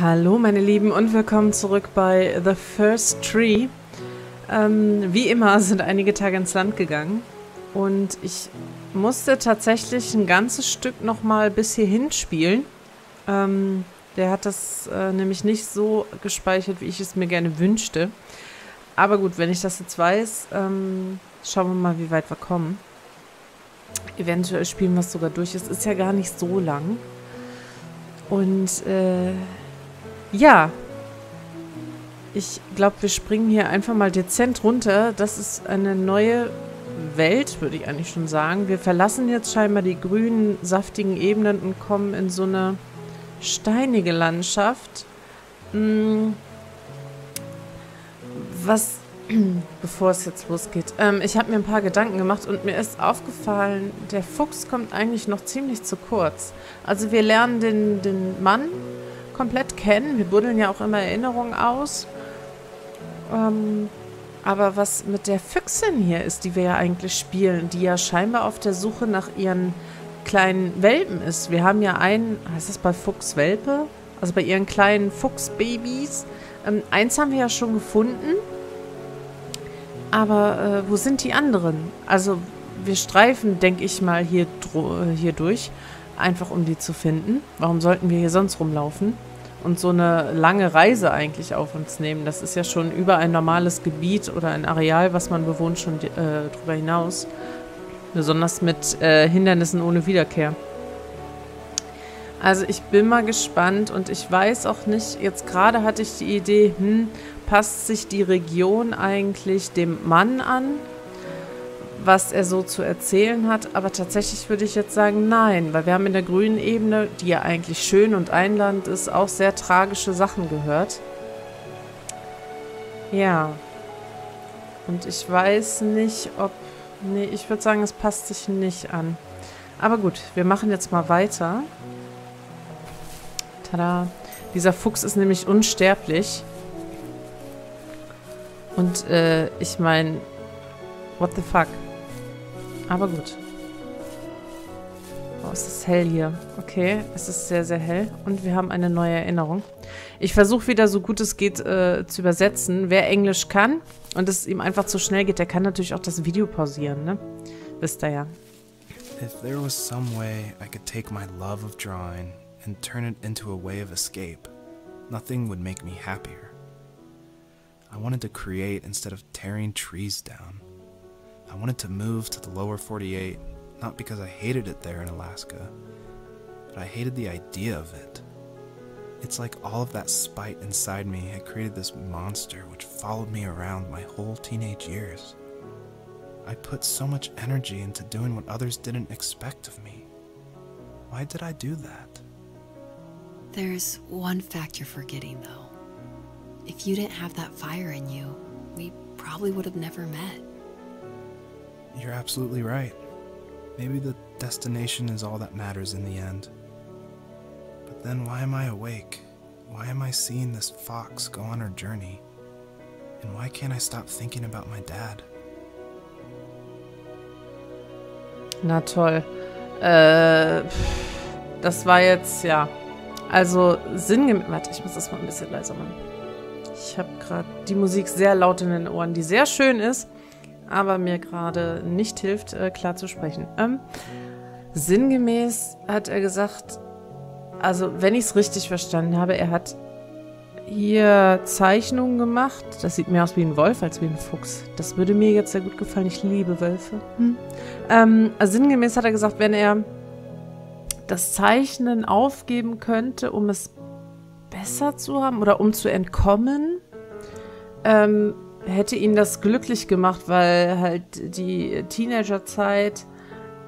Hallo meine Lieben und willkommen zurück bei The First Tree. Ähm, wie immer sind einige Tage ins Land gegangen und ich musste tatsächlich ein ganzes Stück nochmal bis hierhin spielen. Ähm, der hat das äh, nämlich nicht so gespeichert, wie ich es mir gerne wünschte. Aber gut, wenn ich das jetzt weiß, ähm, schauen wir mal, wie weit wir kommen. Eventuell spielen wir es sogar durch. Es ist ja gar nicht so lang. Und äh, ja. Ich glaube, wir springen hier einfach mal dezent runter. Das ist eine neue Welt, würde ich eigentlich schon sagen. Wir verlassen jetzt scheinbar die grünen, saftigen Ebenen und kommen in so eine steinige Landschaft. Hm. Was, bevor es jetzt losgeht, ähm, ich habe mir ein paar Gedanken gemacht und mir ist aufgefallen, der Fuchs kommt eigentlich noch ziemlich zu kurz. Also wir lernen den, den Mann komplett kennen. Wir buddeln ja auch immer Erinnerungen aus. Ähm, aber was mit der Füchsin hier ist, die wir ja eigentlich spielen, die ja scheinbar auf der Suche nach ihren kleinen Welpen ist. Wir haben ja einen, heißt das bei Fuchswelpe? Also bei ihren kleinen Fuchsbabys. Ähm, eins haben wir ja schon gefunden. Aber äh, wo sind die anderen? Also wir streifen, denke ich mal, hier, hier durch. Einfach um die zu finden. Warum sollten wir hier sonst rumlaufen? Und so eine lange Reise eigentlich auf uns nehmen. Das ist ja schon über ein normales Gebiet oder ein Areal, was man bewohnt, schon äh, drüber hinaus. Besonders mit äh, Hindernissen ohne Wiederkehr. Also ich bin mal gespannt und ich weiß auch nicht, jetzt gerade hatte ich die Idee, hm, passt sich die Region eigentlich dem Mann an? Was er so zu erzählen hat. Aber tatsächlich würde ich jetzt sagen, nein, weil wir haben in der grünen Ebene, die ja eigentlich schön und einland ist, auch sehr tragische Sachen gehört. Ja. Und ich weiß nicht, ob... Nee, ich würde sagen, es passt sich nicht an. Aber gut, wir machen jetzt mal weiter. Tada. Dieser Fuchs ist nämlich unsterblich. Und äh, ich meine, what the fuck? Aber gut. Oh, es ist hell hier. Okay, es ist sehr, sehr hell. Und wir haben eine neue Erinnerung. Ich versuche wieder, so gut es geht, äh, zu übersetzen. Wer Englisch kann und es ihm einfach zu schnell geht, der kann natürlich auch das Video pausieren, ne? Wisst ihr ja. If there was some way I could take my love of drawing and turn it into a way of escape, nothing would make me happier. I wanted to create instead of tearing trees down. I wanted to move to the lower 48, not because I hated it there in Alaska, but I hated the idea of it. It's like all of that spite inside me had created this monster which followed me around my whole teenage years. I put so much energy into doing what others didn't expect of me. Why did I do that? There's one fact you're forgetting, though. If you didn't have that fire in you, we probably would have never met. You're absolutely right. Maybe the destination is all that matters in the end. But then why am I awake? Why am I seeing this fox go on her journey? And why can't I stop thinking about my dad? Na toll. Äh, das war jetzt, ja. Also sinngemäß. Warte, ich muss das mal ein bisschen leiser machen. Ich habe gerade die Musik sehr laut in den Ohren, die sehr schön ist aber mir gerade nicht hilft, äh, klar zu sprechen. Ähm, sinngemäß hat er gesagt, also wenn ich es richtig verstanden habe, er hat hier Zeichnungen gemacht. Das sieht mehr aus wie ein Wolf als wie ein Fuchs. Das würde mir jetzt sehr gut gefallen. Ich liebe Wölfe. Hm. Ähm, also sinngemäß hat er gesagt, wenn er das Zeichnen aufgeben könnte, um es besser zu haben oder um zu entkommen, ähm, hätte ihn das glücklich gemacht, weil halt die Teenagerzeit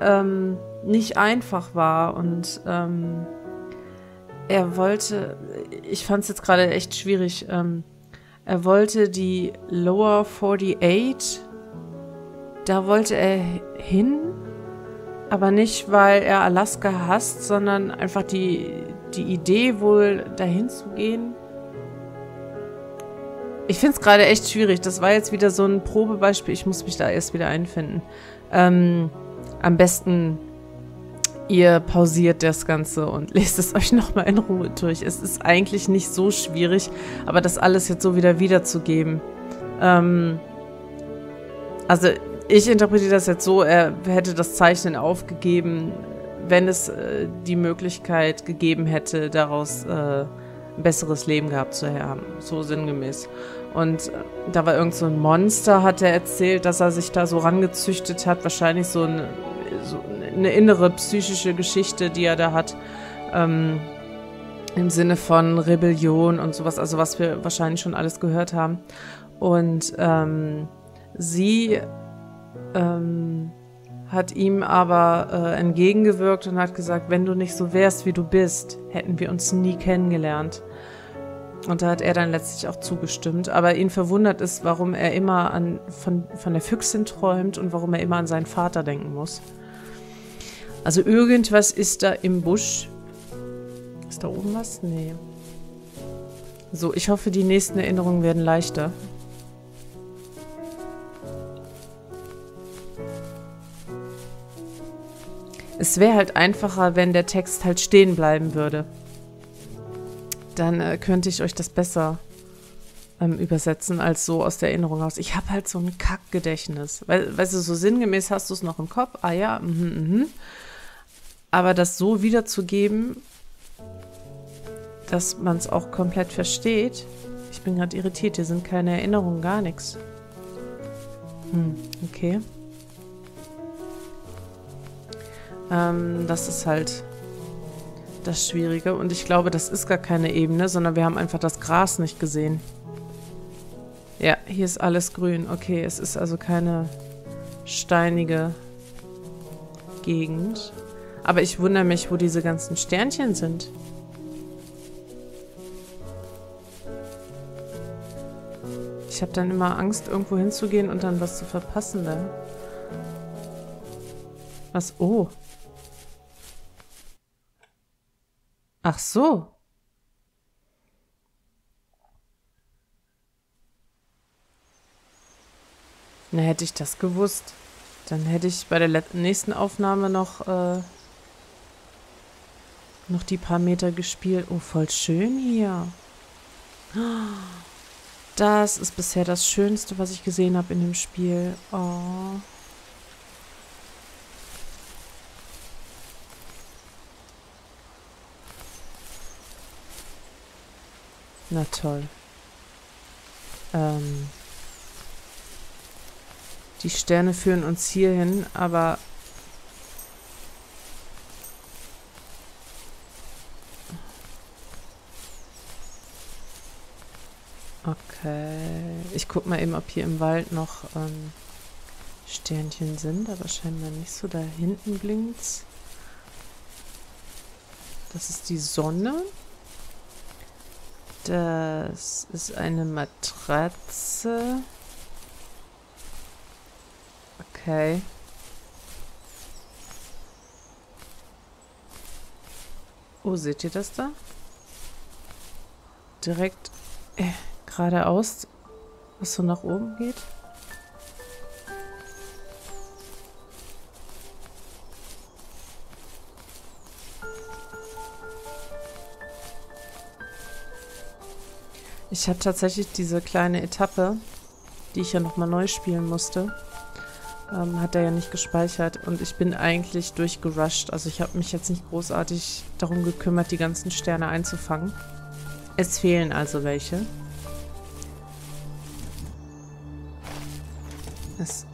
ähm, nicht einfach war und ähm, er wollte, ich fand es jetzt gerade echt schwierig, ähm, er wollte die Lower 48, da wollte er hin, aber nicht, weil er Alaska hasst, sondern einfach die, die Idee wohl dahin zu gehen ich finde es gerade echt schwierig. Das war jetzt wieder so ein Probebeispiel. Ich muss mich da erst wieder einfinden. Ähm, am besten ihr pausiert das Ganze und lest es euch nochmal in Ruhe durch. Es ist eigentlich nicht so schwierig, aber das alles jetzt so wieder wiederzugeben. Ähm, also ich interpretiere das jetzt so, er hätte das Zeichnen aufgegeben, wenn es äh, die Möglichkeit gegeben hätte, daraus äh, ein besseres Leben gehabt zu haben. So sinngemäß. Und äh, da war irgend so ein Monster, hat er erzählt, dass er sich da so rangezüchtet hat. Wahrscheinlich so, ein, so eine innere psychische Geschichte, die er da hat. Ähm, Im Sinne von Rebellion und sowas, also was wir wahrscheinlich schon alles gehört haben. Und ähm, sie ähm, hat ihm aber äh, entgegengewirkt und hat gesagt, wenn du nicht so wärst, wie du bist, hätten wir uns nie kennengelernt. Und da hat er dann letztlich auch zugestimmt. Aber ihn verwundert ist, warum er immer an, von, von der Füchsin träumt und warum er immer an seinen Vater denken muss. Also irgendwas ist da im Busch. Ist da oben was? Nee. So, ich hoffe, die nächsten Erinnerungen werden leichter. Es wäre halt einfacher, wenn der Text halt stehen bleiben würde. Dann äh, könnte ich euch das besser ähm, übersetzen als so aus der Erinnerung aus. Ich habe halt so ein Kackgedächtnis. We weißt du, so sinngemäß hast du es noch im Kopf. Ah ja, mhm, mhm. Aber das so wiederzugeben, dass man es auch komplett versteht. Ich bin gerade irritiert. Hier sind keine Erinnerungen, gar nichts. Hm, okay. Ähm, das ist halt das Schwierige. Und ich glaube, das ist gar keine Ebene, sondern wir haben einfach das Gras nicht gesehen. Ja, hier ist alles grün. Okay, es ist also keine steinige Gegend. Aber ich wundere mich, wo diese ganzen Sternchen sind. Ich habe dann immer Angst, irgendwo hinzugehen und dann was zu verpassen da. Was? Oh. Ach so. Na, hätte ich das gewusst, dann hätte ich bei der nächsten Aufnahme noch, äh, noch die paar Meter gespielt. Oh, voll schön hier. Das ist bisher das Schönste, was ich gesehen habe in dem Spiel. Oh. Na toll. Ähm, die Sterne führen uns hierhin, aber... Okay. Ich guck mal eben, ob hier im Wald noch ähm, Sternchen sind, aber scheinbar nicht so. Da hinten blinkt's. Das ist die Sonne. Das ist eine Matratze. Okay. Oh, seht ihr das da? Direkt äh, geradeaus, was so nach oben geht. Ich habe tatsächlich diese kleine Etappe, die ich ja nochmal neu spielen musste, ähm, hat er ja nicht gespeichert und ich bin eigentlich durchgerusht. Also ich habe mich jetzt nicht großartig darum gekümmert, die ganzen Sterne einzufangen. Es fehlen also welche. Es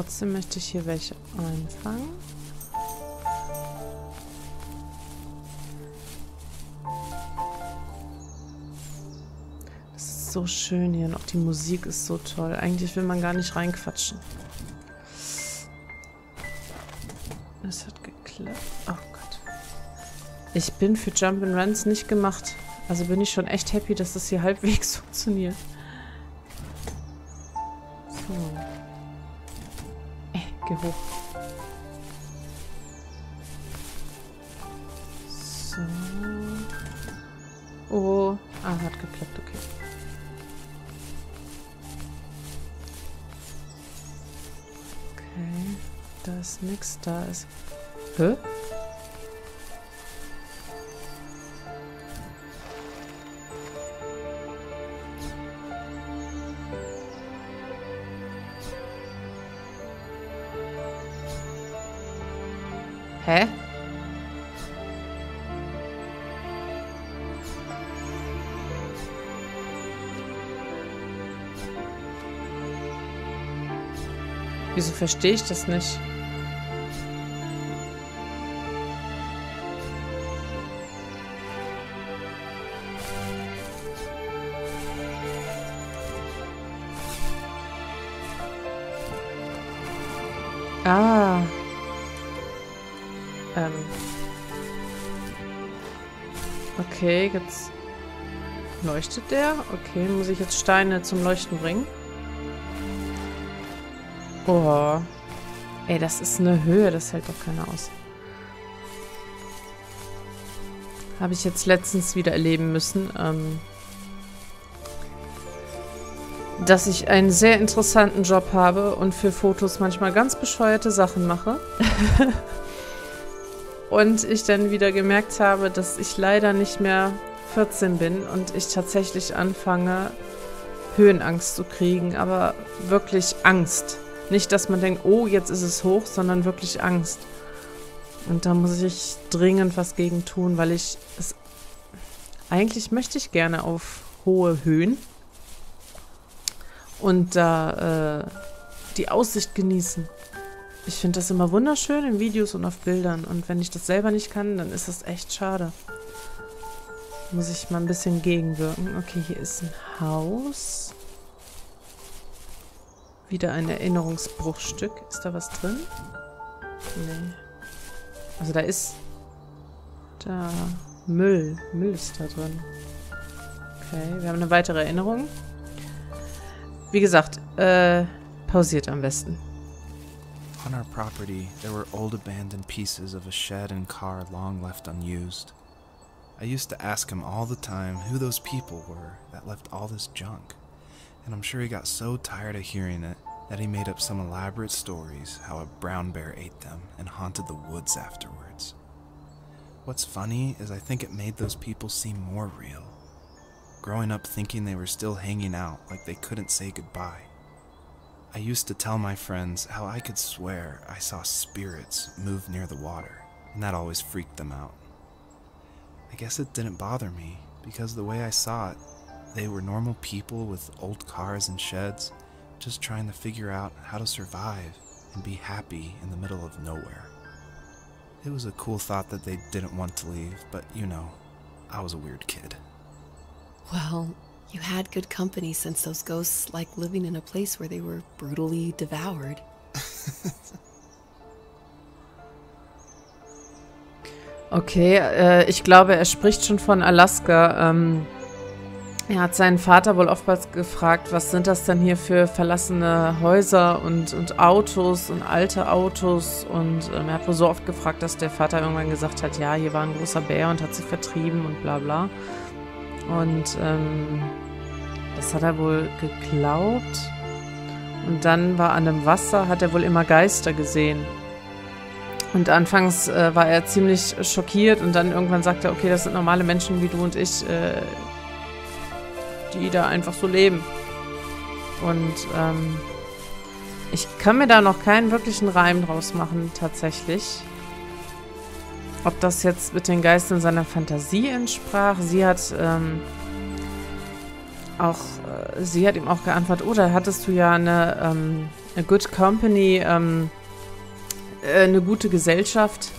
Trotzdem möchte ich hier welche einfangen. Das ist so schön hier und auch die Musik ist so toll. Eigentlich will man gar nicht reinquatschen. Das hat geklappt. Oh Gott. Ich bin für Jump'n'Runs nicht gemacht. Also bin ich schon echt happy, dass das hier halbwegs funktioniert. Strecke hoch. So. Oh. Ah, hat geklappt, okay. Okay. Da ist nichts, da ist... Hä? Verstehe ich das nicht? Ah. Ähm. Okay, jetzt leuchtet der. Okay, muss ich jetzt Steine zum Leuchten bringen? Oh. Ey, das ist eine Höhe, das hält doch keiner aus. Habe ich jetzt letztens wieder erleben müssen, ähm, dass ich einen sehr interessanten Job habe und für Fotos manchmal ganz bescheuerte Sachen mache. und ich dann wieder gemerkt habe, dass ich leider nicht mehr 14 bin und ich tatsächlich anfange, Höhenangst zu kriegen, aber wirklich Angst. Nicht, dass man denkt, oh, jetzt ist es hoch, sondern wirklich Angst. Und da muss ich dringend was gegen tun, weil ich es. Eigentlich möchte ich gerne auf hohe Höhen und da äh, die Aussicht genießen. Ich finde das immer wunderschön in Videos und auf Bildern. Und wenn ich das selber nicht kann, dann ist das echt schade. Muss ich mal ein bisschen gegenwirken. Okay, hier ist ein Haus. Wieder ein Erinnerungsbruchstück. Ist da was drin? Nee. Also da ist... Da... Müll. Müll ist da drin. Okay, wir haben eine weitere Erinnerung. Wie gesagt, äh, pausiert am besten. On our property, there were old abandoned pieces of a shed and car long left unused. I used to ask him all the time who those people were that left all this junk, and I'm sure he got so tired of hearing it that he made up some elaborate stories how a brown bear ate them and haunted the woods afterwards. What's funny is I think it made those people seem more real. Growing up thinking they were still hanging out like they couldn't say goodbye. I used to tell my friends how I could swear I saw spirits move near the water, and that always freaked them out. I guess it didn't bother me, because the way I saw it, they were normal people with old cars and sheds, just trying to figure out how to survive and be happy in the middle of nowhere. It was a cool thought that they didn't want to leave, but you know, I was a weird kid. Well, you had good company since those ghosts like living in a place where they were brutally devoured. Okay, äh, ich glaube, er spricht schon von Alaska. Ähm, er hat seinen Vater wohl oftmals gefragt, was sind das denn hier für verlassene Häuser und, und Autos und alte Autos. Und ähm, er hat wohl so oft gefragt, dass der Vater irgendwann gesagt hat, ja, hier war ein großer Bär und hat sie vertrieben und bla bla. Und ähm, das hat er wohl geglaubt. Und dann war an dem Wasser, hat er wohl immer Geister gesehen. Und anfangs äh, war er ziemlich schockiert und dann irgendwann sagte er, okay, das sind normale Menschen wie du und ich, äh, die da einfach so leben. Und ähm, ich kann mir da noch keinen wirklichen Reim draus machen, tatsächlich. Ob das jetzt mit den Geistern seiner Fantasie entsprach. Sie hat ähm, auch, äh, sie hat ihm auch geantwortet, oh, da hattest du ja eine, ähm, eine Good Company, ähm, äh, eine gute Gesellschaft.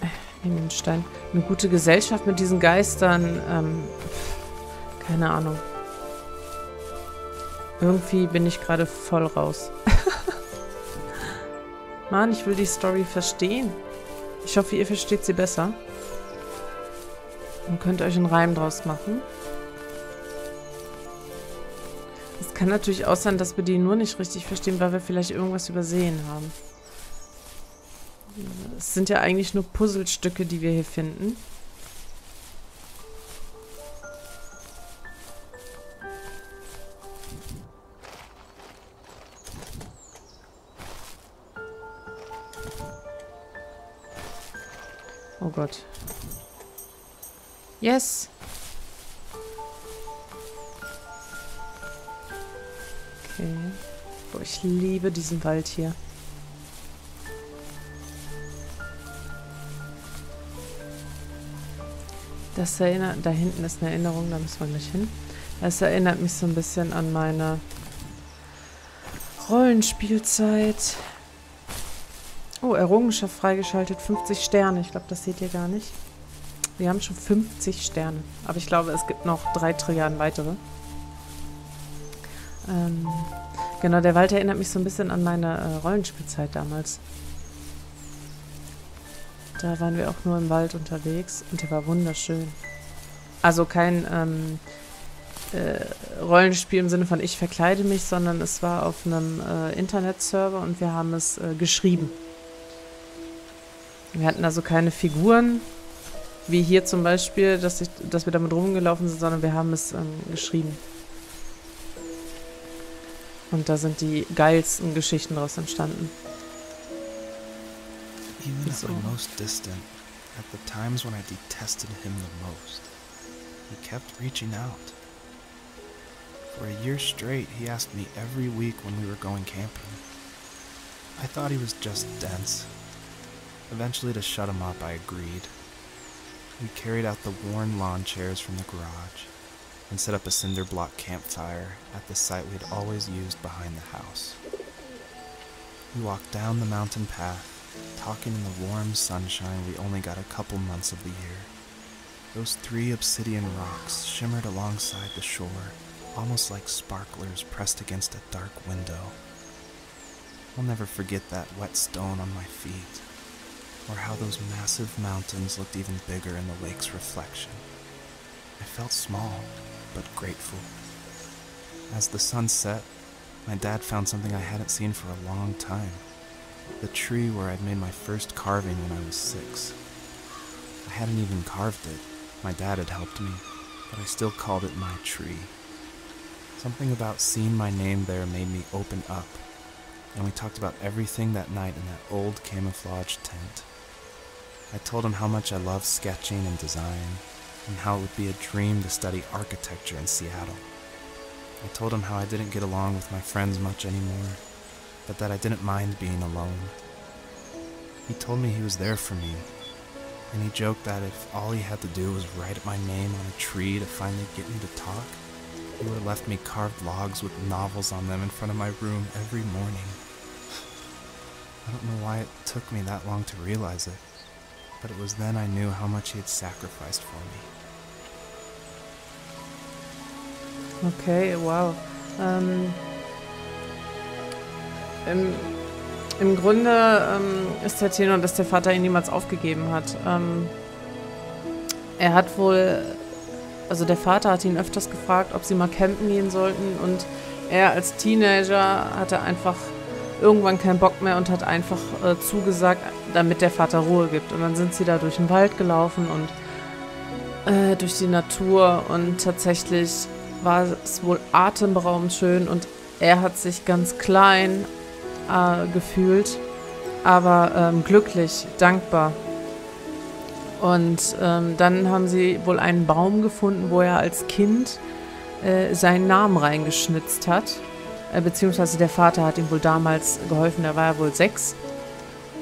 Äh, Stein. Eine gute Gesellschaft mit diesen Geistern. Ähm, keine Ahnung. Irgendwie bin ich gerade voll raus. Mann, ich will die Story verstehen. Ich hoffe, ihr versteht sie besser. Und könnt euch einen Reim draus machen. Es kann natürlich auch sein, dass wir die nur nicht richtig verstehen, weil wir vielleicht irgendwas übersehen haben. Es sind ja eigentlich nur Puzzlestücke, die wir hier finden. Oh Gott. Yes! Okay. Boah, ich liebe diesen Wald hier. Das erinnert, da hinten ist eine Erinnerung, da müssen wir gleich hin. Das erinnert mich so ein bisschen an meine Rollenspielzeit. Errungenschaft freigeschaltet, 50 Sterne. Ich glaube, das seht ihr gar nicht. Wir haben schon 50 Sterne. Aber ich glaube, es gibt noch drei Trilliarden weitere. Ähm, genau, der Wald erinnert mich so ein bisschen an meine äh, Rollenspielzeit damals. Da waren wir auch nur im Wald unterwegs und der war wunderschön. Also kein ähm, äh, Rollenspiel im Sinne von ich verkleide mich, sondern es war auf einem äh, Internetserver und wir haben es äh, geschrieben. Wir hatten also keine Figuren, wie hier zum Beispiel, dass, ich, dass wir damit rumgelaufen sind, sondern wir haben es ähm, geschrieben. Und da sind die geilsten Geschichten daraus entstanden. Even at my most distant, at the times when I detested him the most, he kept reaching out. For a year straight, he asked me every week when we were going camping. I thought he was just dense. Eventually, to shut him up, I agreed. We carried out the worn lawn chairs from the garage and set up a cinder block campfire at the site we had always used behind the house. We walked down the mountain path, talking in the warm sunshine we only got a couple months of the year. Those three obsidian rocks shimmered alongside the shore, almost like sparklers pressed against a dark window. I'll never forget that wet stone on my feet, or how those massive mountains looked even bigger in the lake's reflection. I felt small, but grateful. As the sun set, my dad found something I hadn't seen for a long time the tree where I'd made my first carving when I was six. I hadn't even carved it, my dad had helped me, but I still called it my tree. Something about seeing my name there made me open up, and we talked about everything that night in that old camouflage tent. I told him how much I loved sketching and design, and how it would be a dream to study architecture in Seattle. I told him how I didn't get along with my friends much anymore, but that I didn't mind being alone. He told me he was there for me, and he joked that if all he had to do was write my name on a tree to finally get me to talk, he would have left me carved logs with novels on them in front of my room every morning. I don't know why it took me that long to realize it, but it was then I knew how much he had sacrificed for me. Okay, wow. Ähm, im, Im Grunde ähm, ist der Tenor, dass der Vater ihn niemals aufgegeben hat. Ähm, er hat wohl, also der Vater hat ihn öfters gefragt, ob sie mal campen gehen sollten und er als Teenager hatte einfach irgendwann keinen Bock mehr und hat einfach äh, zugesagt, damit der Vater Ruhe gibt. Und dann sind sie da durch den Wald gelaufen und äh, durch die Natur und tatsächlich war es wohl atemberaubend schön und er hat sich ganz klein äh, gefühlt, aber ähm, glücklich, dankbar. Und ähm, dann haben sie wohl einen Baum gefunden, wo er als Kind äh, seinen Namen reingeschnitzt hat. Äh, beziehungsweise der Vater hat ihm wohl damals geholfen, da war er wohl sechs.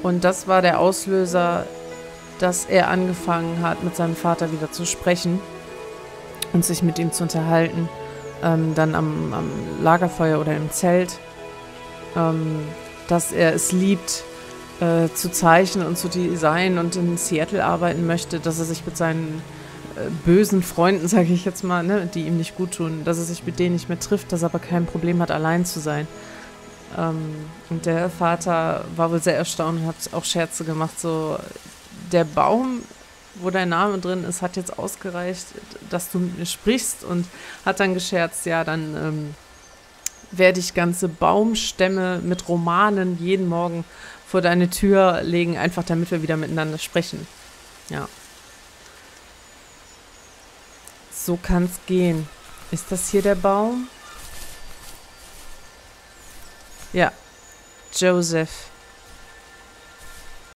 Und das war der Auslöser, dass er angefangen hat, mit seinem Vater wieder zu sprechen und sich mit ihm zu unterhalten. Ähm, dann am, am, Lagerfeuer oder im Zelt. Ähm, dass er es liebt, äh, zu zeichnen und zu designen und in Seattle arbeiten möchte, dass er sich mit seinen äh, bösen Freunden, sage ich jetzt mal, ne, die ihm nicht gut tun, dass er sich mit denen nicht mehr trifft, dass er aber kein Problem hat, allein zu sein. Ähm, und der Vater war wohl sehr erstaunt und hat auch Scherze gemacht, so der Baum, wo dein Name drin ist, hat jetzt ausgereicht, dass du mit mir sprichst und hat dann gescherzt, ja, dann ähm, werde ich ganze Baumstämme mit Romanen jeden Morgen vor deine Tür legen, einfach damit wir wieder miteinander sprechen. Ja. So kann es gehen. Ist das hier der Baum? Ja. Joseph.